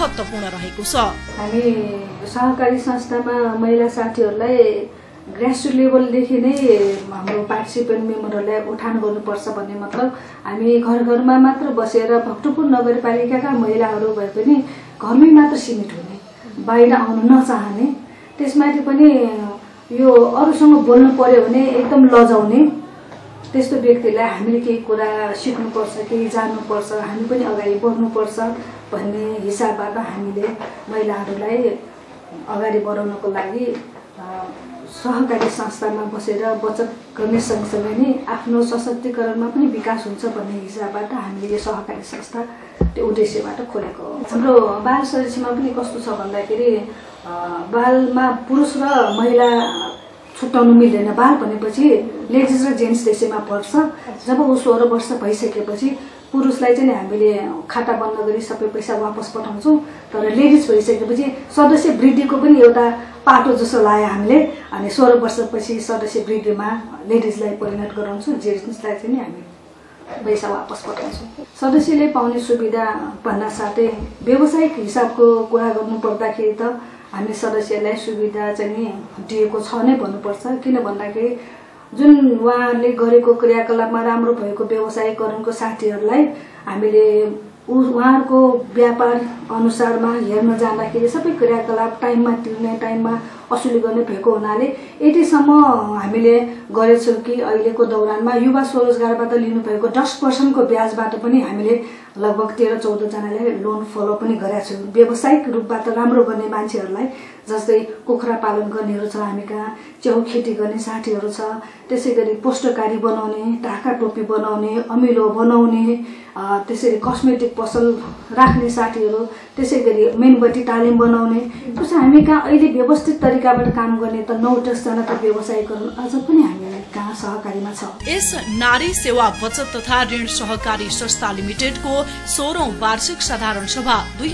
महत्वपूर्ण रहेको छ। हामी सहकारी संस्थामा महिला साथीहरूलाई ग्रासरुट लेभलदेखि नै हाम्रो पार्टिसिपेन्ट मेम्बरहरूलाई उठान गर्नुपर्छ भन्ने मतलब हामी घर घरमा मात्र बसेर भक्तपुर नगरपालिकाका महिलाहरू भए पनि घरमै मात्र सीमित हुने बाहिर आउन नचाहने त्यसमाथि पनि यो अरूसँग बोल्नु पर्यो भने एकदम लजाउने त्यस्तो व्यक्तिलाई हामीले केही कुरा सिक्नुपर्छ केही जान्नुपर्छ हामी पनि अगाडि बढ्नुपर्छ। भन्ने हिसाबबाट हामीले महिलाहरूलाई अगाडि बढाउनको लागि सहकारी संस्थामा बसेर बचत गर्ने सँगसँगै नै आफ्नो सशक्तिकरणमा पनि विकास हुन्छ भन्ने हिसाबबाट हामीले यो सहकारी संस्था त्यो उद्देश्यबाट खोलेको हो। हाम्रो बाल सदस्यमा पनि कस्तो छ भन्दाखेरि बालमा पुरुष र महिला छुट्याउनु मिल्दैन। बाल भनेपछि लेडिज र जेन्ट्स त्यसैमा पर्छ। जब ऊ सोह्र वर्ष भइसकेपछि पुरुषलाई चाहिँ हामीले खाता बन्द गरी सबै पैसा वापस पठाउँछौँ तर लेडिज भइसकेपछि सदस्य वृद्धिको पनि एउटा पाटो जस्तो लाग्यो हामीले। अनि सोह्र वर्षपछि सदस्य वृद्धिमा लेडिजलाई परिणत गराउँछौँ जेन्ट्सलाई चाहिँ हामी पैसा वापस पठाउँछौँ। सदस्यले पाउने सुविधा भन्दा साथै व्यावसायिक हिसाबको कुरा गर्नु पर्दाखेरि त हामी सदस्यलाई सुविधा चाहिँ दिएको छ नै भन्नुपर्छ। किन भन्दाखेरि जुन उहाँहरूले गरेको क्रियाकलापमा राम्रो भएको व्यवसायीकरणको साथीहरूलाई हामीले उहाँहरूको व्यापार अनुसारमा हेर्न जाँदाखेरि सबै क्रियाकलाप टाइममा तिर्ने टाइममा असुली गर्ने भएको हुनाले यतिसम्म हामीले गरेछौँ कि अहिलेको दौरानमा युवा स्वरोजगारबाट लिनुभएको दस पर्सेन्टको ब्याजबाट पनि हामीले लगभग तेह्र चौधजनालाई लोन फलो पनि गरेका छौँ व्यावसायिक रूपबाट राम्रो गर्ने मान्छेहरूलाई जस्तै कुखुरा पालन गर्नेहरू छ हामी कहाँ च्याउ खेती गर्ने साथीहरू छ त्यसै गरी पोस्टकारी बनाउने ढाका टोपी बनाउने अमिलो बनाउने त्यसरी कस्मेटिक पसल राख्ने साथीहरू त्यसै गरी मेनबत्ती तालिम बनाउने। त्यसो हामी कहाँ अहिले व्यवस्थित तरिकाबाट काम गर्ने त नौ दसजना त व्यवसायीकरण अझ पनि हामी कहाँ सहकारीमा छ। यस नारी सेवा बचत तथा ऋण सहकारी संस्था लिमिटेडको सोह्रौं वार्षिक साधारण सभा दुई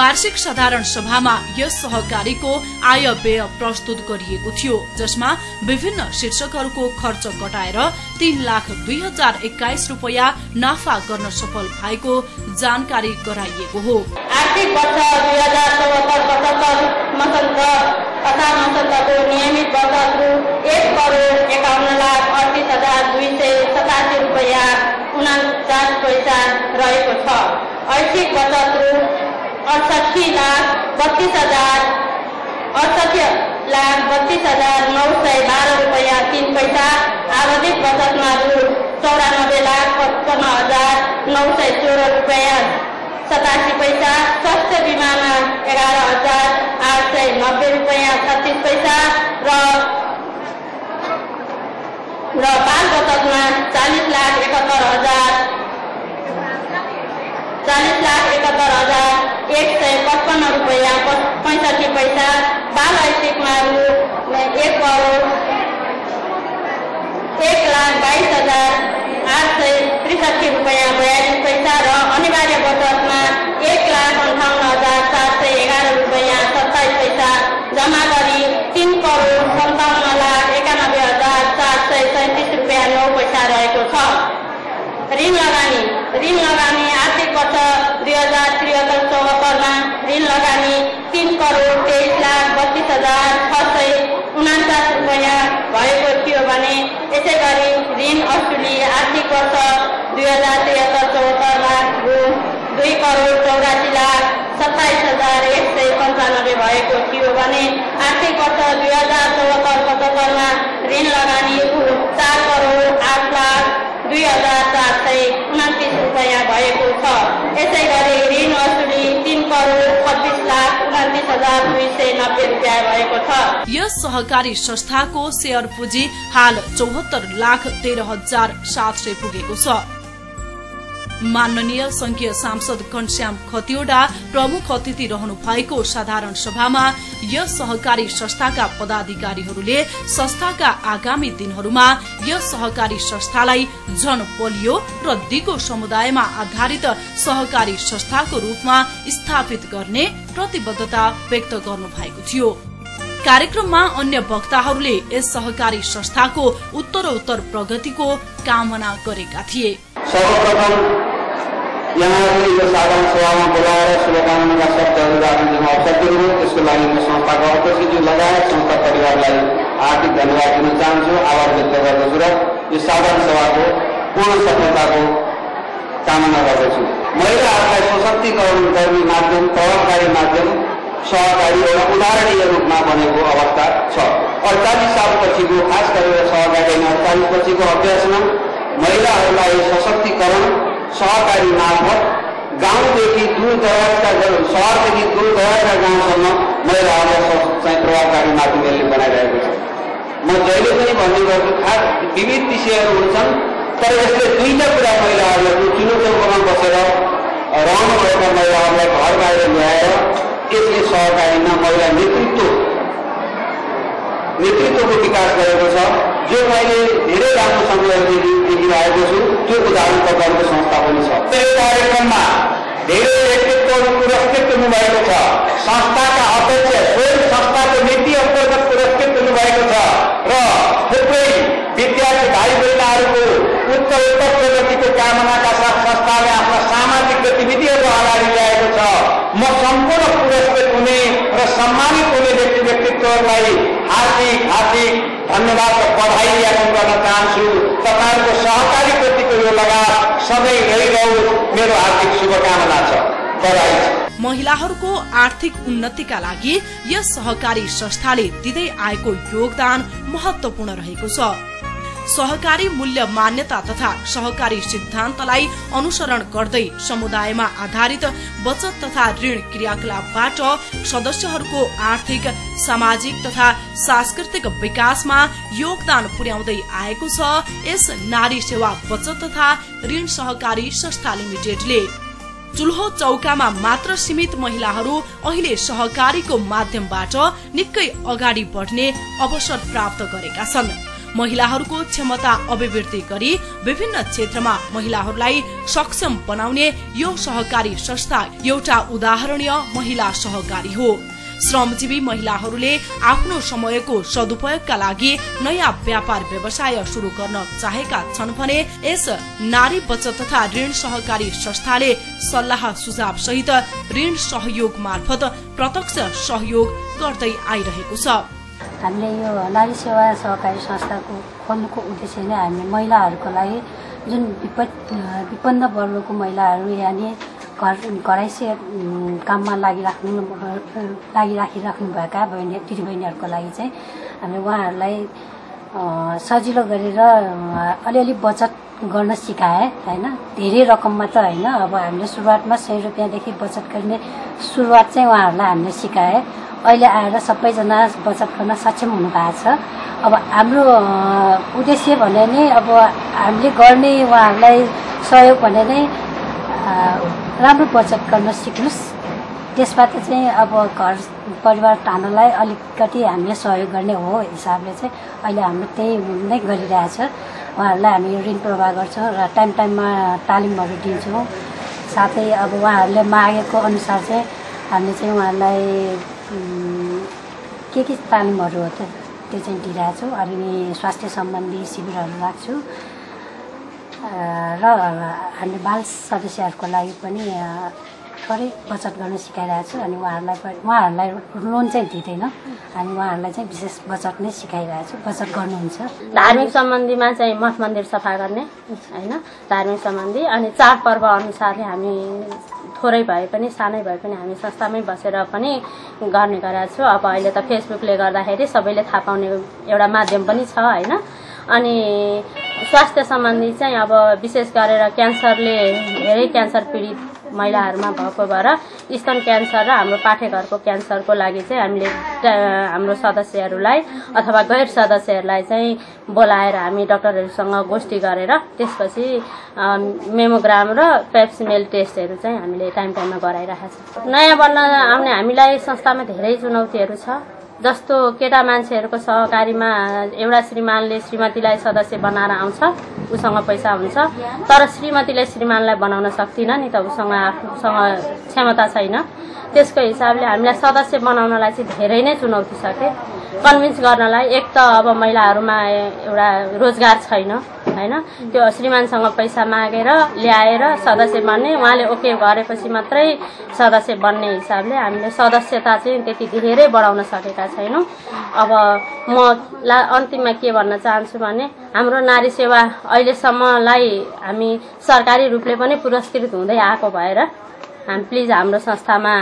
वार्षिक साधारण सभामा यस सहकारीको आय व्यय प्रस्तुत गरिएको थियो जसमा विभिन्न शीर्षकहरूको खर्च घटाएर तीन लाख दुई हजार एक्काइस रूपियाँ नाफा गर्न सफल भएको जानकारी गराइएको हो। आर्थिक वर्ष दुई हजार चौहत्तर पचहत्तर असार मसन्तको नियमित रु एक करोड एकाउन्न लाख अडतिस हजार दुई सय सतासी रुपियाँ उनाचास पैसा रहेको छ। ऐच्छिक बचत अडसठी लाख बत्तिस हजार अडसठी लाख बत्तिस हजार नौ सय बाह्र रुपियाँ तिन पैसा आवधिक बचतमा रु चौरानब्बे लाख पचपन्न हजार नौ सय सोह्र रुपियाँ सतासी पैसा स्वास्थ्य बिमामा एघार हजार आठ सय नब्बे रुपियाँ छत्तिस पैसा र र बाल बचतमा चालिस लाख एकहत्तर हजार चालिस लाख एकहत्तर हजार एक सय पचपन्न रुपियाँ पैँसठी पैसा बाल ऐच्छिकमा रु एक करोड एक लाख बाइस हजार आठ सय त्रिसठी रुपियाँ बयालिस पैसा र अनिवार्य बचतमा एक लाख अन्ठाउन्न हजार सात सय एघार रुपियाँ सत्ताइस पैसा जम्मा गरी तिन करोड सन्ताउन्न लाख एकानब्बे हजार सात सय सैँतिस रुपियाँ नौ पैसा रहेको छ ऋण लगानी ऋण लगानी आर्थिक वर्ष दुई हजार त्रिहत्तर चौहत्तरमा ऋण लगानी तिन करोड तेइस लाख बत्तिस हजार छ सय उनाचास रुपियाँ भएको थियो भने यसै गरी ऋण असुली आर्थिक वर्ष दुई हजार त्रिहत्तर चौहत्तरमा रु दुई करोड चौरासी लाख सत्ताइस हजार एक सय पन्चानब्बे भएको थियो भने आर्थिक वर्ष दुई हजार चौहत्तर पचहत्तरमा ऋण लगानी चार करोड आठ लाख दुई हजार चार सय उन्तिस रुपियाँ भएको छ। यसै गरी ऋण वसुली तिन करोड छब्बिस लाख उन्तिस हजार दुई सय नब्बे रुपियाँ भएको छ। यस सहकारी संस्थाको शेयर पुँजी हाल चौहत्तर लाख तेह्र हजार सात सय पुगेको छ। माननीय संघीय सांसद घनश्याम खतिवड़ा प्रमुख अतिथि रहनु भएको साधारण सभामा यस सहकारी संस्थाका पदाधिकारीहरूले संस्थाका आगामी दिनहरूमा यस सहकारी संस्थालाई झन बलियो र दिगो समुदायमा आधारित सहकारी संस्थाको रूपमा स्थापित गर्ने प्रतिबद्धता व्यक्त गर्नु भएको थियो। कार्यक्रममा अन्य वक्ताहरूले यस सहकारी संस्थाको उत्तरोत्तर प्रगतिको कामना गरेका थिए। यहाँहरूले साधारण सभामा बोलाएर शुभकामनाका शब्दहरू राख्ने जुन अवसर दिनुभयो। त्यसको लागि म संस्थाको अध्यक्षज्यू लगायत संस्था परिवारलाई हार्दिक धन्यवाद दिन चाहन्छु। आभार व्यक्त गर्दछु र यो साधारण सभाको पूर्ण सफलताको कामना गर्दछु। महिलाहरूलाई सशक्तिकरण गर्ने माध्यम प्रभावकारी माध्यम सहकारी एउटा उदाहरणीय रूपमा बनेको अवस्था छ। अडचालिस सालपछिको खास गरेर सहकारी अडचालिस पछिको अभ्यासमा महिलाहरूलाई सशक्तिकरण सहकारी मार्फत गाउँदेखि दूर दराजका सहरदेखि दूर दराजका गाउँसम्म महिलाहरूलाई चाहिँ प्रभावकारी माध्यमले बनाइरहेको छ। म जहिले पनि भन्ने गर्छु खास विविध विषयहरू हुन्छन् तर यसले दुईटा कुरा महिलाहरूलाई चौकोमा बसेर रहनुभएका महिलाहरूलाई घर बाहिर ल्याएर यसले सहकारीमा महिला नेतृत्व नेतृत्वको विकास गरेको छ। जो मैले धेरै राम्रो समयदेखि देखिरहेको छु त्यो उदाहरण तपाईँको संस्था पनि छ। त्यो कार्यक्रममा धेरै व्यक्तित्वहरू पुरस्कृत हुनुभएको छ। संस्थाका अध्यक्ष स्वयं संस्थाको नीति अन्तर्गत पुरस्कृत हुनुभएको छ र थुप्रै विद्यार्थी भाइ बहिनीहरूको उत्तरोत्तर प्रगतिको कामनाका साथ संस्थाले आफ्ना सामाजिक गतिविधिहरू अगाडि ल्याएको छ म सम्पूर्ण पुरस्कृत हुने र सम्मानित हुने व्यक्ति व्यक्तित्वहरूलाई हार्दिक हार्दिक धन्यवाद र बधाई ज्ञापन गर्न चाहन्छु। तपाईँहरूको सहकारी प्रतिको यो लगाव सधैँ रहिरहोस्। मेरो हार्दिक शुभकामना छ। बधाई छ। महिलाहरूको आर्थिक उन्नतिका लागि यस सहकारी संस्थाले दिँदै आएको योगदान महत्वपूर्ण रहेको छ। सहकारी मूल्य मान्यता तथा सहकारी सिद्धान्तलाई अनुसरण गर्दै समुदायमा आधारित बचत तथा ऋण क्रियाकलापबाट सदस्यहरूको आर्थिक सामाजिक तथा सांस्कृतिक विकासमा योगदान पुर्याउँदै आएको छ यस नारी सेवा बचत तथा ऋण सहकारी संस्था लिमिटेडले। चुल्हो चौकामा मात्र सीमित महिलाहरू अहिले सहकारीको माध्यमबाट निकै अगाडि बढ्ने अवसर प्राप्त गरेका छन्। महिलाहरूको क्षमता अभिवृद्धि गरी विभिन्न क्षेत्रमा महिलाहरूलाई सक्षम बनाउने यो सहकारी संस्था एउटा उदाहरणीय महिला सहकारी हो। श्रमजीवी महिलाहरूले आफ्नो समयको सदुपयोगका लागि नयाँ व्यापार व्यवसाय शुरू गर्न चाहेका छन् भने यस नारी बचत तथा ऋण सहकारी संस्थाले सल्लाह सुझाव सहित ऋण सहयोग मार्फत प्रत्यक्ष सहयोग गर्दै आइरहेको छ। हामीले यो नारी सेवा सहकारी संस्थाको खोल्नुको उद्देश्य नै हामी महिलाहरूको लागि जुन विपद विपन्न वर्गको महिलाहरू यहाँनिर घर घरैसे काममा लागिराख्नु लागिराखिराख्नुभएका बहिनी दिदीबहिनीहरूको लागि चाहिँ हामीले उहाँहरूलाई सजिलो गरेर अलिअलि बचत गर्न सिकाए होइन? धेरै रकममा त होइन। अब हामीले सुरुवातमा सय रुपियाँदेखि बचत गर्ने सुरुवात चाहिँ उहाँहरूलाई हामीले सिकाए। अहिले आएर सबैजना बचत गर्न सक्षम हुनुभएको छ। अब हाम्रो उद्देश्य भने नै अब हामीले गर्ने उहाँहरूलाई सहयोग भने नै राम्रो बचत गर्न सिक्नुहोस्। त्यसबाट चाहिँ अब घर परिवार टार्नलाई अलिकति हामीले सहयोग गर्ने हो हिसाबले चाहिँ अहिले हाम्रो त्यही नै गरिरहेछ। उहाँहरूलाई हामी ऋण प्रवाह गर्छौँ र टाइम टाइममा तालिमहरू दिन्छौँ। साथै अब उहाँहरूले मागेको अनुसार चाहिँ हामीले चाहिँ उहाँहरूलाई के के तालिमहरू हो त? त्यो चाहिँ दिइरहेको छु। अनि स्वास्थ्य सम्बन्धी शिविरहरू राख्छु। र हामीले बाल सदस्यहरूको लागि पनि थोरै बचत गर्न सिकाइरहेको छु अनि उहाँहरूलाई उहाँहरूलाई लोन चाहिँ दिँदैन। हामी उहाँहरूलाई चाहिँ विशेष बचत नै सिकाइरहेको छु बचत गर्नुहुन्छ। धार्मिक सम्बन्धीमा चाहिँ मठ मन्दिर सफा गर्ने होइन? धार्मिक सम्बन्धी अनि चाडपर्व अनुसारले हामी थोरै भए पनि सानै भए पनि हामी संस्थामै बसेर पनि गर्ने गरेका छौँ। अब अहिले त फेसबुकले गर्दाखेरि सबैले थाहा पाउने एउटा माध्यम पनि छ होइन? अनि स्वास्थ्य सम्बन्धी चाहिँ अब विशेष गरेर क्यान्सरले धेरै क्यान्सर पीडित महिलाहरूमा भएको भएर स्तन क्यान्सर र हाम्रो पाठेघरको क्यान्सरको लागि चाहिँ हामीले हाम्रो सदस्यहरूलाई अथवा गैर सदस्यहरूलाई चाहिँ बोलाएर हामी डक्टरहरूसँग गोष्ठी गरेर त्यसपछि मेमोग्राम र पेप्सिमेल टेस्टहरू चाहिँ हामीले टाइम टाइममा गराइरहेको छ। नयाँ बन्न आउने हामीलाई संस्थामा धेरै चुनौतीहरू छ। जस्तो केटा मान्छेहरूको सहकारीमा एउटा श्रीमानले श्रीमतीलाई सदस्य बनाएर आउँछ उसँग पैसा हुन्छ। तर श्रीमतीले श्रीमानलाई बनाउन सक्दिनँ नि त उसँग आफूसँग क्षमता छैन। त्यसको हिसाबले हामीलाई सदस्य बनाउनलाई चाहिँ धेरै नै चुनौती छ के? कन्भिन्स गर्नलाई एक त अब महिलाहरूमा एउटा रोजगार छैन होइन? त्यो श्रीमानसँग पैसा मागेर ल्याएर सदस्य बन्ने उहाँले ओके गरेपछि मात्रै सदस्य बन्ने हिसाबले हामीले सदस्यता चाहिँ त्यति धेरै बढाउन सकेका छैनौँ। अब म ला अन्तिममा के भन्न चाहन्छु भने हाम्रो नारी सेवा अहिलेसम्मलाई हामी सरकारी रूपले पनि पुरस्कृत हुँदै आएको भएर हामी प्लिज हाम्रो संस्थामा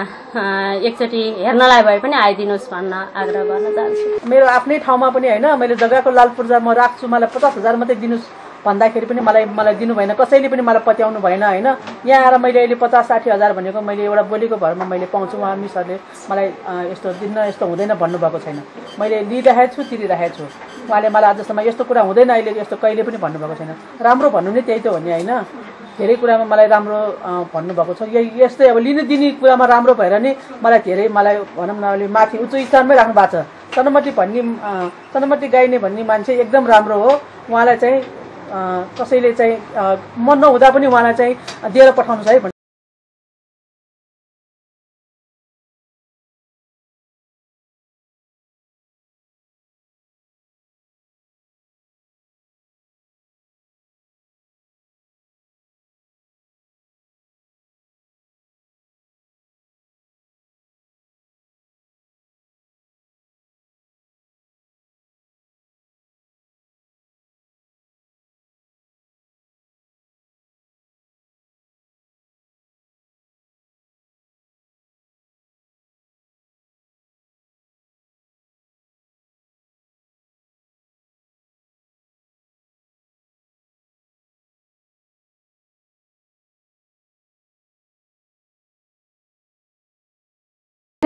एकचोटि हेर्नलाई भए पनि आइदिनुहोस् भन्न आग्रह गर्न चाहन्छु। मेरो आफ्नै ठाउँमा पनि होइन मैले जग्गाको लाल पूर्जा म राख्छु मलाई पचास हजार मात्रै दिनुहोस् भन्दाखेरि पनि मलाई मलाई दिनु भएन कसैले पनि मलाई पत्याउनु भएन होइन? यहाँ आएर मैले अहिले पचास साठी हजार भनेको मैले एउटा बोलीको भरमा मैले पाउँछु उहाँ मिसहरूले मलाई यस्तो दिन्न यस्तो हुँदैन भन्नुभएको छैन। मैले लिइराखेको छु तिरिराखेको छु। उहाँले मलाई आजसम्म यस्तो कुरा हुँदैन अहिले यस्तो कहिले पनि भन्नुभएको छैन। राम्रो भन्नु नै त्यही त हो नि होइन? धेरै कुरामा मलाई राम्रो भन्नुभएको छ। यही यस्तै अब लिने दिने कुरामा राम्रो भएर नि मलाई धेरै मलाई भनौँ न अहिले माथि उच्च स्थानमै राख्नु भएको छ। चनमती भन्ने चनमती गाइने भन्ने मान्छे एकदम राम्रो हो। उहाँलाई चाहिँ कसैले चाहिँ मन नहुँदा पनि उहाँलाई चाहिँ दिएर पठाउनुहोस् है।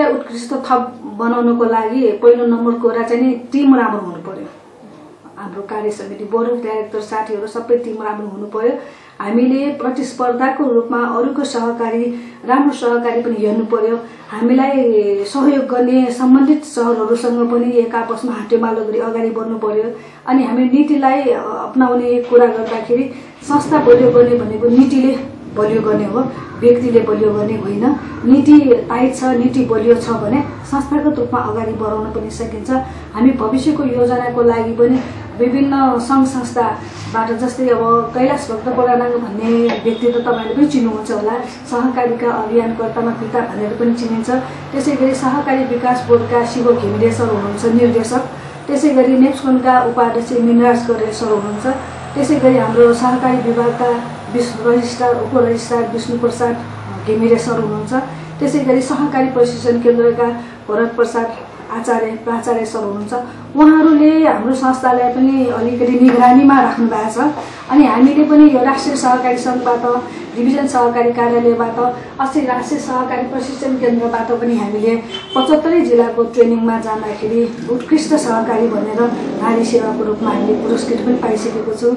उत्कृष्ट थप बनाउनको लागि पहिलो नम्बर कुरा चाहिँ नि टिम राम्रो हुनु पर्यो हाम्रो कार्य समिति बोर्ड अफ डाइरेक्टर साथीहरू सबै टिम राम्रो हुनु पर्यो हामीले प्रतिस्पर्धाको रूपमा अरूको सहकारी राम्रो सहकारी पनि हेर्नु पर्यो हामीलाई सहयोग गर्ने सम्बन्धित सहरहरूसँग पनि एक आपसमा हाटेमालो गरी अगाडि बढ्नु पर्यो अनि हामी नीतिलाई अप्नाउने कुरा गर्दाखेरि संस्था बलियो गर्ने भनेको नीतिले बलियो गर्ने हो व्यक्तिले बलियो गर्ने होइन। नीति टाइट छ नीति बलियो छ भने संस्थागत रूपमा अगाडि बढाउन पनि सकिन्छ। हामी भविष्यको योजनाको लागि पनि विभिन्न सङ्घ संस्थाबाट जस्तै अब कैलाश भक्त बडानाङ भन्ने व्यक्ति त तपाईँले पनि चिन्नुहुन्छ होला। सहकारीका अभियानकर्तामा पिता भनेर पनि चिनिन्छ। त्यसै गरी सहकारी विकास बोर्डका शिव घिमिरे सर हुनुहुन्छ निर्देशक। त्यसै गरी नेप्सकोनका उपाध्यक्ष मिनराज गरे सर हुनुहुन्छ। त्यसै गरी हाम्रो सहकारी विभागका विष्णु रजिस्ट्रार उप रजिस्ट्रार विष्णु प्रसाद घिमिरे सर हुनुहुन्छ। त्यसै गरी सहकारी प्रशिक्षण केन्द्रका भरत प्रसाद आचार्य प्राचार्य सर हुनुहुन्छ। उहाँहरूले हाम्रो संस्थालाई पनि अलिकति निगरानीमा राख्नु भएको छ। अनि हामीले पनि यो राष्ट्रिय सहकारी सङ्घबाट डिभिजन सहकारी कार्यालयबाट अस्ति राष्ट्रिय सहकारी प्रशिक्षण केन्द्रबाट पनि हामीले पचहत्तरै जिल्लाको ट्रेनिङमा जाँदाखेरि उत्कृष्ट सहकारी भनेर नारी सेवाको रूपमा हामीले पुरस्कृत पनि पाइसकेको छु।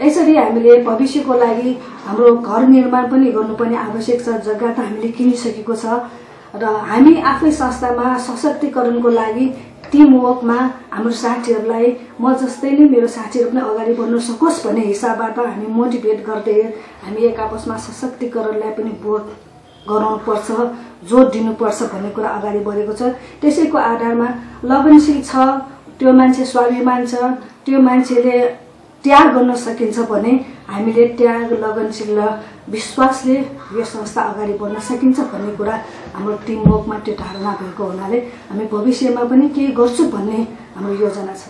यसरी हामीले भविष्यको लागि हाम्रो घर निर्माण पनि गर्नुपर्ने आवश्यक छ जग्गा त हामीले किनिसकेको छ र हामी आफै संस्थामा सशक्तिकरणको लागि टिम वर्कमा हाम्रो साथीहरूलाई म जस्तै नै मेरो साथीहरू पनि अगाडि बढ्न सकोस् भन्ने हिसाबबाट हामी मोटिभेट गर्दै हामी एक आपसमा सशक्तिकरणलाई पनि बोध गराउनुपर्छ जोड दिनुपर्छ भन्ने कुरा अगाडि बढेको छ। त्यसैको आधारमा लगनशील छ त्यो मान्छे स्वाभिमान छ त्यो मान्छेले त्याग गर्न सकिन्छ भने हामीले त्याग लगनशील र विश्वासले यो संस्था अगाडि बढ्न सकिन्छ भन्ने कुरा हाम्रो टिम वर्कमा त्यो धारणा भएको हुनाले हामी भविष्यमा पनि केही गर्छु भन्ने हाम्रो योजना छ।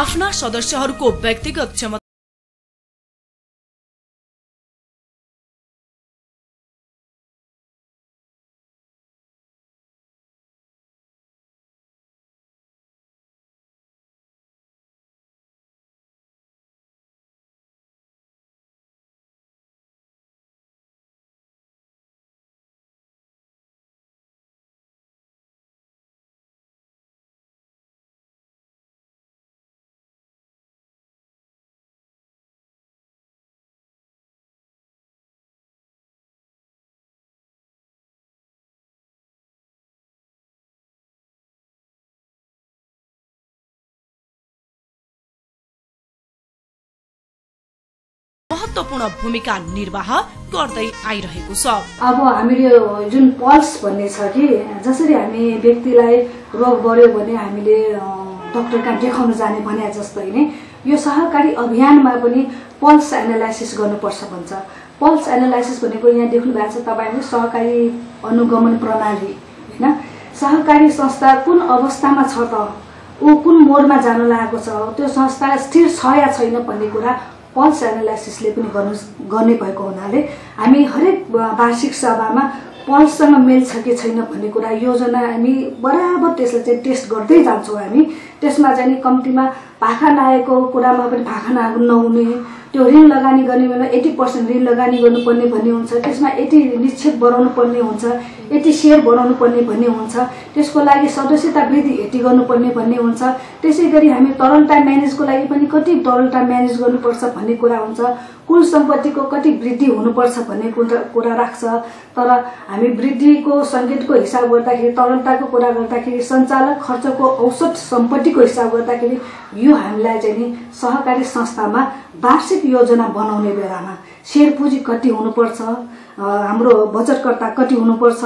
आफ्ना सदस्यहरूको व्यक्तिगत क्षमता महत्वपूर्ण भूमिका निर्वाह गर्दै आइरहेको छ। अब हामीले जुन पल्स भन्ने छ कि जसरी हामी व्यक्तिलाई रोग बढ्यो भने हामीले डक्टर कहाँ देखाउन जाने भने जस्तै नै यो सहकारी अभियानमा पनि पल्स एनालाइसिस गर्नुपर्छ भन्छ। पल्स एनालाइसिस भनेको यहाँ देख्नु भएको छ तपाईँले सहकारी अनुगमन प्रणाली होइन? सहकारी संस्था कुन अवस्थामा छ त ऊ कुन मोडमा जान लागेको छ त्यो संस्था स्थिर छ या छैन भन्ने कुरा पल्स एनालाइसिसले पनि गर्नु गर्ने भएको हुनाले हामी हरेक वार्षिक सभामा पल्ससँग मेल छ कि छैन भन्ने कुरा योजना हामी बराबर त्यसलाई चाहिँ टेस्ट गर्दै जान्छौँ हामी। त्यसमा चाहिँ नि कम्तीमा भाखा लागेको कुरामा पनि भाखा ना नहुने त्यो ऋण लगानी गर्ने बेला एट्टी पर्सेन्ट ऋण लगानी गर्नुपर्ने भन्ने हुन्छ। त्यसमा यति निक्षेप बढाउनु पर्ने हुन्छ। यति सेयर बढाउनु पर्ने भन्ने हुन्छ। त्यसको लागि सदस्यता वृद्धि यति गर्नुपर्ने भन्ने हुन्छ। त्यसै गरी हामी तरलता म्यानेजको लागि पनि कति तरलता म्यानेज गर्नुपर्छ भन्ने कुरा हुन्छ। कुल सम्पत्तिको कति वृद्धि हुनुपर्छ भन्ने कुरा राख्छ। तर हामी वृद्धिको सङ्केतको हिसाब गर्दाखेरि तरलताको कुरा गर्दाखेरि सञ्चालक खर्चको औसत सम्पत्तिको हिसाब गर्दाखेरि यो हामीलाई चाहिँ नि सहकारी संस्थामा वार्षिक योजना बनाउने बेलामा सेयर पुँजी कति हुनुपर्छ हाम्रो बचतकर्ता कति हुनुपर्छ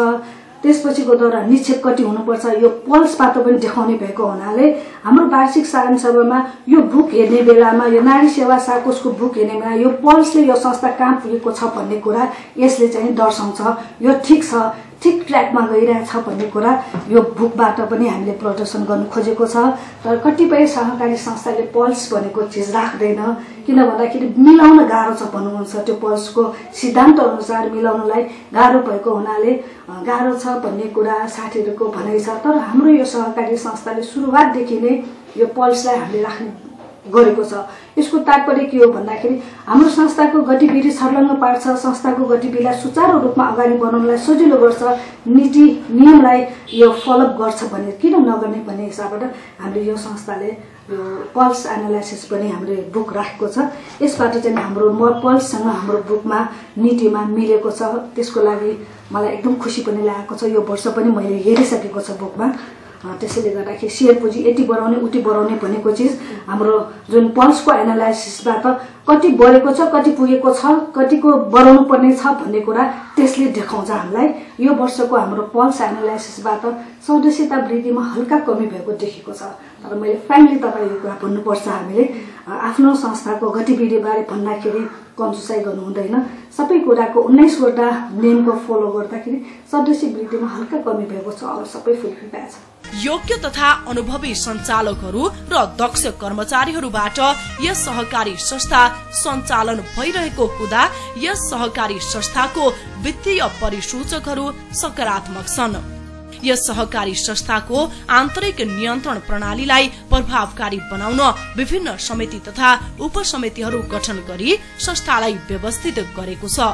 त्यसपछिको दौरान निक्षेप कति हुनुपर्छ। यो पल्सबाट पनि देखाउने भएको हुनाले हाम्रो वार्षिक साधारण सभामा यो बुक हेर्ने बेलामा यो नारी सेवा साकोसको बुक हेर्ने बेला यो पल्सले यो संस्था कहाँ पुगेको छ भन्ने कुरा यसले चाहिँ दर्शाउँछ। यो ठिक छ। ठिक ट्र्याकमा गइरहेछ भन्ने कुरा यो बुकबाट पनि हामीले प्रदर्शन गर्नु खोजेको छ। तर कतिपय सहकारी संस्थाले पल्स भनेको चिज राख्दैन। किन भन्दाखेरि मिलाउन गाह्रो छ भन्नुहुन्छ। त्यो पल्सको सिद्धान्त अनुसार मिलाउनलाई गाह्रो भएको हुनाले गाह्रो छ भन्ने कुरा साथीहरूको भनाइ छ। तर हाम्रो यो सहकारी संस्थाले सुरुवातदेखि नै यो पल्सलाई हामीले राख्ने गरेको छ। यसको तात्पर्य के हो भन्दाखेरि हाम्रो संस्थाको गतिविधि सर्लङ्ग पार्छ संस्थाको गतिविधिलाई सुचारू रूपमा अगाडि बढाउनलाई सजिलो गर्छ नीति नियमलाई यो फलोअप गर्छ भने किन नगर्ने भन्ने हिसाबबाट हामीले यो संस्थाले पल्स एनालाइसिस पनि हामीले बुक राखेको छ। यसबाट चाहिँ हाम्रो म पल्ससँग हाम्रो बुकमा नीतिमा मिलेको छ। त्यसको लागि मलाई एकदम खुसी पनि लागेको छ। यो वर्ष पनि मैले हेरिसकेको छ बुकमा। त्यसैले गर्दाखेरि सेयर पुँजी यति बढाउने उति बढाउने भनेको चिज हाम्रो जुन पल्सको एनालाइसिसबाट कति बढेको छ कति पुगेको छ कतिको बढाउनु पर्ने छ भन्ने कुरा त्यसले देखाउँछ हामीलाई। यो वर्षको हाम्रो पल्स एनालाइसिसबाट सदस्यता वृद्धिमा हल्का कमी भएको देखेको छ। तर मैले फ्रेङ्कली तपाईँ यो कुरा भन्नुपर्छ हामीले। आफ्नो संस्थाको गतिविधिबारे भन्दाखेरि कन्जुसाइ गर्नु हुँदैन। सबै कुराको उन्नाइसवटा नियमको फलो गर्दाखेरि सदस्य वृद्धिमा हल्का कमी भएको छ अरू सबै फुलफिल भएको छ योग्य तथा अनुभवी संचालकहरू र दक्ष कर्मचारीहरूबाट यस सहकारी संस्था सञ्चालन भइरहेको हुँदा यस सहकारी संस्थाको वित्तीय परिसूचकहरू सकारात्मक छन्। यस सहकारी संस्थाको आन्तरिक नियन्त्रण प्रणालीलाई प्रभावकारी बनाउन विभिन्न समिति तथा उपसमितिहरू गठन गरी संस्थालाई व्यवस्थित गरेको छ।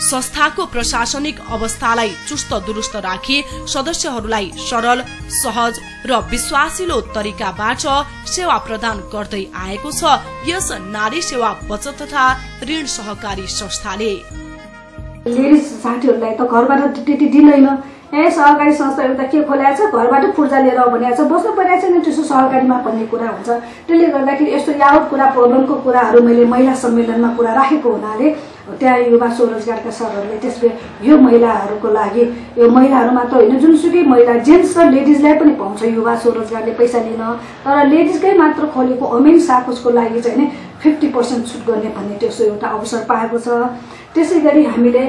संस्थाको प्रशासनिक अवस्थालाई चुस्त दुरुस्त राखी सदस्यहरूलाई सरल सहज र विश्वासिलो तरिकाबाट सेवा प्रदान गर्दै आएको छ। यस नारी सेवा बचत तथा ऋण सहकारी संस्थाले। साथीहरूलाई त घरबाट त्यति दिँदैन। ए सहकारी संस्था एउटा के खोलाएको छ? घरबाट पूर्जा लिएर भनेको छ। बस्नु परिरहेको छैन त्यसो सहकारीमा भन्ने कुरा हुन्छ। त्यसले गर्दाखेरि यस्तो यावत कुरा प्रब्लमको कुराहरू मैले महिला सम्मेलनमा कुरा राखेको हुनाले त्यहाँ युवा स्वरोजगारका सरहरूले त्यसले यो महिलाहरूको लागि यो महिलाहरू मात्र होइन जुनसुकै महिला जेन्ट्स र लेडिजलाई पनि पाउँछ युवा स्वरोजगारले पैसा लिन। तर लेडिजकै मात्र खोलेको अमेन साकुसको लागि चाहिँ नै फिफ्टी पर्सेन्ट छुट गर्ने भन्ने त्यसो एउटा अवसर पाएको छ। त्यसै गरी हामीले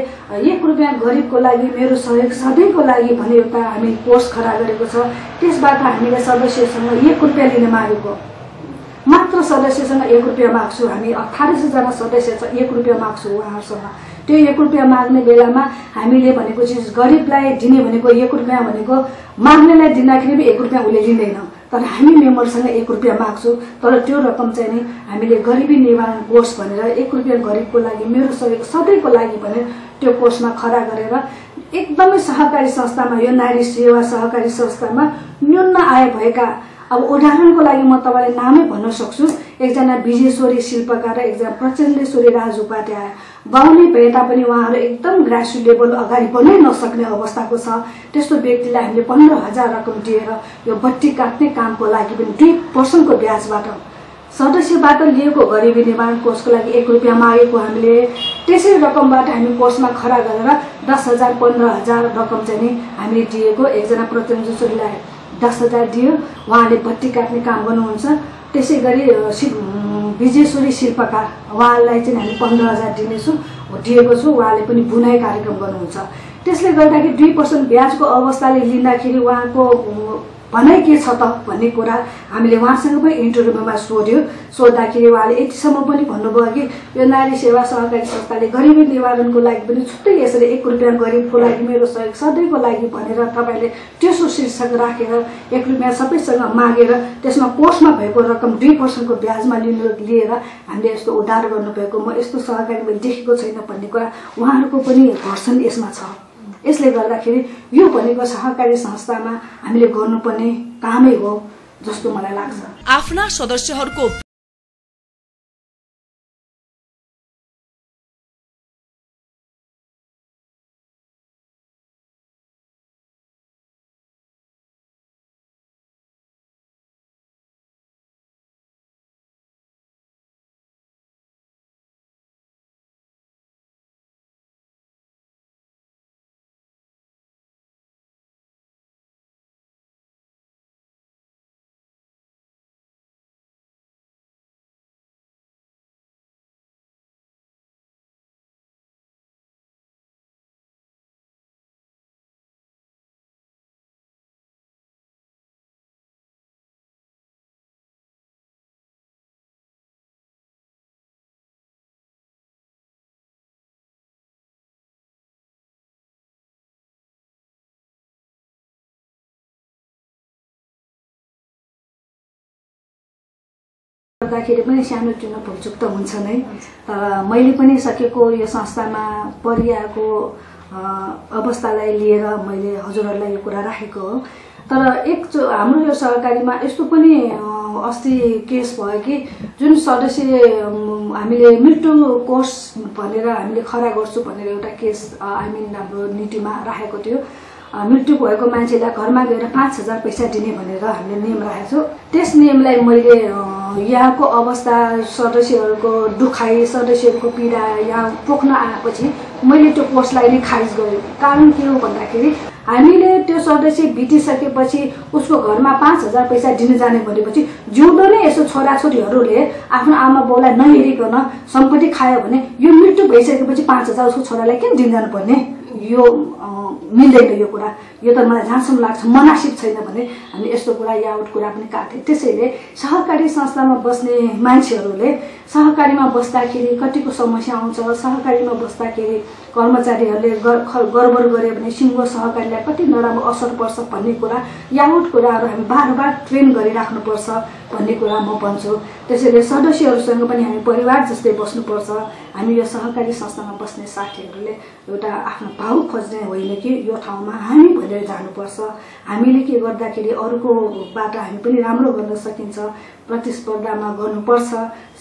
एक रुपियाँ गरिबको लागि मेरो सहयोग सधैँको लागि भने एउटा हामी कोर्स खडा गरेको छ। त्यसबाट हामीले सदस्यसँग एक रुपियाँ लिन मागेको। मात्र सदस्यसँग एक रुपियाँ माग्छु हामी अठार सयजना सदस्य छ एक रुपियाँ माग्छु उहाँहरूसँग। त्यो एक रुपियाँ माग्ने बेलामा हामीले भनेको चिज गरिबलाई दिने भनेको एक रुपियाँ भनेको माग्नेलाई दिँदाखेरि पनि एक रुपियाँ उसले लिँदैन तर हामी मेम्बरसँग एक रुपियाँ माग्छु तर त्यो रकम चाहिँ नि हामीले गरिबी निवारण कोष भनेर एक रुपियाँ गरिबको लागि मेरो सहयोग सधैँको लागि भनेर त्यो कोषमा खडा गरेर एकदमै सहकारी संस्थामा यो नारी सेवा सहकारी संस्थामा न्यून आय भएका अब उदाहरणको लागि म तपाईँलाई नामै भन्न सक्छु। एकजना विजेश्वरी शिल्पकार र एकजना प्रचण्डेश्वरी राज उपाध्याय। बाहुनै भए तापनि उहाँहरू एकदम ग्रासुट लेभल अगाडि बढ्नै नसक्ने अवस्थाको छ। त्यस्तो व्यक्तिलाई हामीले पन्ध्र हजार रकम दिएर यो बत्ती काट्ने कामको लागि पनि दुई पर्सेन्टको ब्याजबाट सदस्यबाट लिएको गरिबी निर्माण कोषको लागि एक रुपियाँ मागेको हामीले। त्यसै रकमबाट हामी कोषमा खडा गरेर दस हजार पन्ध्र हजार रकम चाहिँ हामीले दिएको। एकजना प्रतिनिधिलाई दस हजार दियो उहाँले बत्ती काट्ने काम गर्नुहुन्छ। त्यसै गरी शिव विजेश्वरी शिल्पकार उहाँलाई चाहिँ हामी पन्ध्र हजार दिनेछौँ। दिएको छु। उहाँले पनि बुनाइ कार्यक्रम गर्नुहुन्छ। त्यसले गर्दाखेरि दुई पर्सेन्ट ब्याजको अवस्थाले लिँदाखेरि उहाँको भनाइ के छ त भन्ने कुरा हामीले उहाँसँग पनि इन्टरभ्यूमा सोध्यो। सोद्धाखेरि उहाँले यतिसम्म पनि भन्नुभयो कि यो नारी सेवा सहकारी संस्थाले गरिबी निवारणको लागि पनि छुट्टै यसरी एक रुपियाँ गरिबको लागि मेरो सहयोग सधैँको लागि भनेर तपाईँले त्यसो शीर्षक राखेर एक रुपियाँ सबैसँग मागेर त्यसमा कोर्समा भएको रकम दुई पर्सेन्टको ब्याजमा लिनु लिएर हामीले यस्तो उद्धार गर्नुभएको म यस्तो सहकारी मैले देखेको छैन भन्ने कुरा उहाँहरूको पनि भर्सन यसमा छ। यसले गर्दाखेरि यो भनेको सहकारी संस्थामा हामीले गर्नुपर्ने कामै हो जस्तो मलाई लाग्छ। आफ्ना सदस्यहरूको गर्दाखेरि पनि सानो तिनो भुलचुक त हुन्छ नै। मैले पनि सकेको यो संस्थामा परिआएको अवस्थालाई लिएर मैले हजुरहरूलाई यो कुरा राखेको हो। तर एक हाम्रो यो सहकारीमा यस्तो पनि अस्ति केस भयो कि जुन सदस्य हामीले मृत्यु कोर्स भनेर हामीले खडा गर्छु भनेर एउटा केस आई मिन हाम्रो नीतिमा राखेको थियो। मृत्यु भएको मान्छेलाई घरमा गएर पाँच हजार पैसा दिने भनेर हामीले नियम राखेको छौँ। त्यस नियमलाई मैले यहाँको अवस्था सदस्यहरूको दुखाइ सदस्यहरूको पीडा यहाँ पोख्न आएपछि मैले त्यो कोर्सलाई नै खारिज गरेँ। कारण के हो भन्दाखेरि हामीले त्यो सदस्य बितिसकेपछि उसको घरमा पाँच हजार पैसा दिन जाने भनेपछि जिउँदो नै यसो छोराछोरीहरूले आफ्नो आमा बाउलाई नहेरिकन सम्पत्ति खायो भने यो मृत्यु भइसकेपछि पाँच हजार उसको छोरालाई किन दिन जानुपर्ने? यो मिल्दैन यो कुरा। यो त मलाई जहाँसम्म लाग्छ मनासिब छैन भने हामी यस्तो कुरा यावट कुरा पनि काट्थ्यौँ त्यसैले सहकारी संस्थामा बस्ने मान्छेहरूले सहकारीमा बस्दाखेरि कतिको समस्या आउँछ सहकारीमा बस्दाखेरि कर्मचारीहरूले गडबड गऱ्यो भने सिङ्गो सहकारीलाई कति नराम्रो असर पर्छ भन्ने कुरा यावट कुराहरू हामी बार बार ट्रेन गरिराख्नुपर्छ भन्ने कुरा म भन्छु। त्यसैले सदस्यहरूसँग पनि हामी परिवार जस्तै बस्नुपर्छ। हामी यो सहकारी संस्थामा बस्ने साथीहरूले एउटा आफ्नो भाउ खोज्ने होइन कि यो ठाउँमा हामी भनेर जानुपर्छ। हामीले के गर्दाखेरि अरूकोबाट हामी पनि राम्रो गर्न सकिन्छ प्रतिस्पर्धामा गर्नुपर्छ।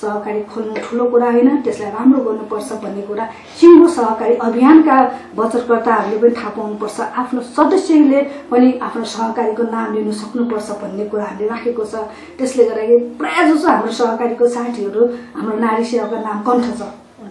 सहकारी खोल्नु ठुलो कुरा होइन त्यसलाई राम्रो गर्नुपर्छ भन्ने कुरा सिङ्गो सहकारी अभियानका बचतकर्ताहरूले पनि थाहा पाउनुपर्छ। आफ्नो सदस्यले पनि आफ्नो सहकारीको नाम लिनु सक्नुपर्छ भन्ने कुरा हामीले राखेको छ। त्यसले गर्दाखेरि प्रायः जसो हाम्रो सहकारीको साथीहरू हाम्रो नारी सेवाको नाम कण्ठ छ।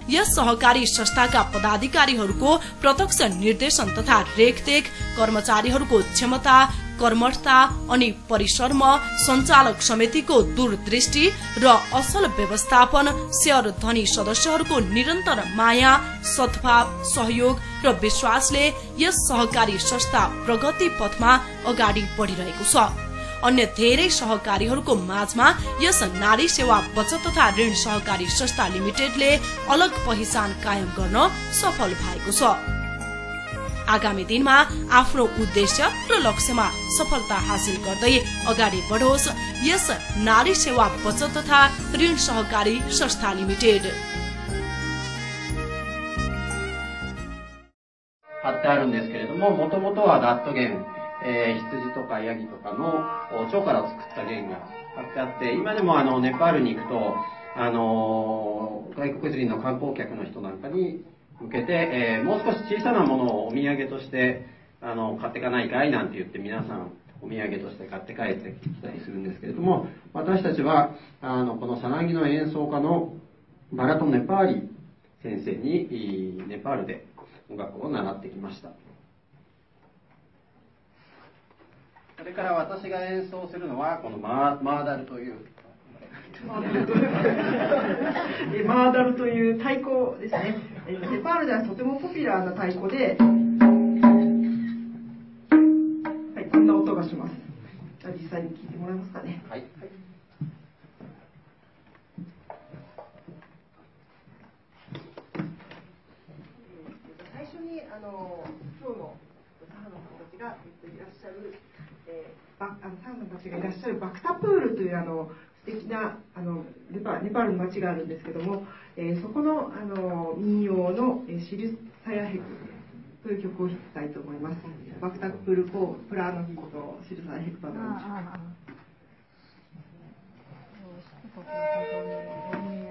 यस सहकारी संस्थाका पदाधिकारीहरूको प्रत्यक्ष निर्देशन तथा रेखदेख कर्मचारीहरूको क्षमता कर्मठता अनि परिसरमा सञ्चालक समितिको दूरदृष्टि र असल व्यवस्थापन शेयर धनी सदस्यहरूको निरन्तर माया सद्भाव सहयोग र विश्वासले यस सहकारी संस्था प्रगति पथमा अगाडि बढ़िरहेको छ। अन्य धेरै सहकारीहरूको माझमा यस नारी सेवा बचत तथा ऋण सहकारी संस्था लिमिटेडले अलग पहिचान कायम गर्न सफल भएको छ आगामी दिनमा आफ्नो उद्देश्य र लक्ष्यमा सफलता हासिल गर्दै अगाडि बढोस् यस नारी सेवा बचत तथा ऋण सहकारी संस्था लिमिटेड 貼ってあるんですけれども、もともとはダット弦、 えー羊とかヤギとかの腸から作った弦が貼ってあって、今でもあの、ネパールに行くと、あのー外国人の観光客の人なんかに向けて、えーもう少し小さなものをお土産として、あの、買ってかないかいなんて言って皆さん、お土産として買って帰ってきたりするんですけれども、私たちは、あの、このさなぎの演奏家のバラト・ネパーリ先生に、ネパールで音楽を習ってきました。れから私が演奏するのはこのマーマーダルという マーダルという太鼓ですね。ネパールではとてもポピュラーな太鼓で、はい、こんな音がします。じゃあ実際に聞いてもらえますかね。はい最初にあの今日の母のさんたちがいらっしゃる、えー、バあの母さんたちがいらっしゃるバクタプールというあの素敵なあのネパネパールの町があるんですけども、えー、そこのあの民謡の、えー、シルサヤヘクという曲を弾きたいと思います。バクタプールコープラーノヒーとシルサヤヘクバの子がちょっと音あ